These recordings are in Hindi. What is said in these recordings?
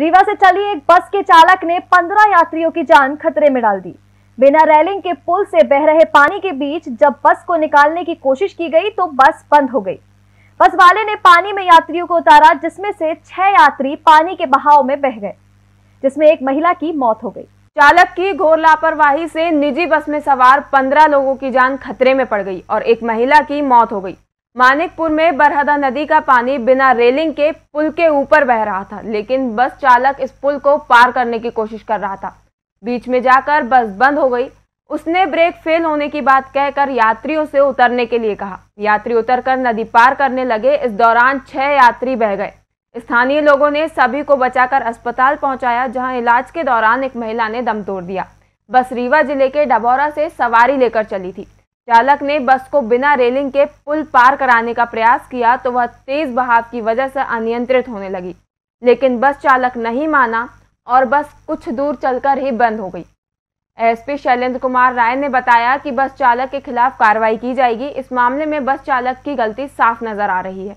रीवा से चली एक बस के चालक ने 15 यात्रियों की जान खतरे में डाल दी। बिना रेलिंग के पुल से बह रहे पानी के बीच जब बस को निकालने की कोशिश की गई तो बस बंद हो गई। बस वाले ने पानी में यात्रियों को उतारा, जिसमें से छह यात्री पानी के बहाव में बह गए, जिसमें एक महिला की मौत हो गई। चालक की घोर लापरवाही से निजी बस में सवार पंद्रह लोगों की जान खतरे में पड़ गई और एक महिला की मौत हो गई। मानिकपुर में बरहदा नदी का पानी बिना रेलिंग के पुल के ऊपर बह रहा था, लेकिन बस चालक इस पुल को पार करने की कोशिश कर रहा था। बीच में जाकर बस बंद हो गई। उसने ब्रेक फेल होने की बात कहकर यात्रियों से उतरने के लिए कहा। यात्री उतरकर नदी पार करने लगे। इस दौरान छह यात्री बह गए। स्थानीय लोगों ने सभी को बचाकर अस्पताल पहुँचाया, जहाँ इलाज के दौरान एक महिला ने दम तोड़ दिया। बस रीवा ज़िले के डबौरा से सवारी लेकर चली थी। चालक ने बस को बिना रेलिंग के पुल पार कराने का प्रयास किया तो वह तेज बहाव की वजह से अनियंत्रित होने लगी। लेकिन बस चालक नहीं माना और बस कुछ दूर चलकर ही बंद हो गई। एसपी शैलेंद्र कुमार राय ने बताया कि बस चालक के खिलाफ कार्रवाई की जाएगी। इस मामले में बस चालक की गलती साफ़ नज़र आ रही है।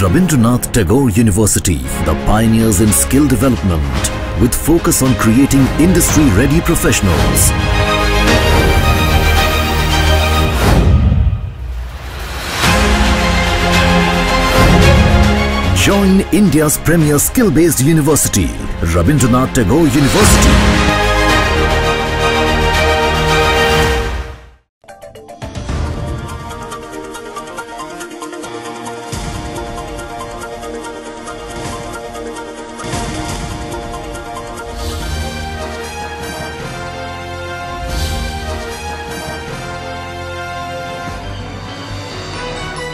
Rabindranath Tagore University, the pioneers in skill development, with focus on creating industry-ready professionals. Join India's premier skill-based university, Rabindranath Tagore University.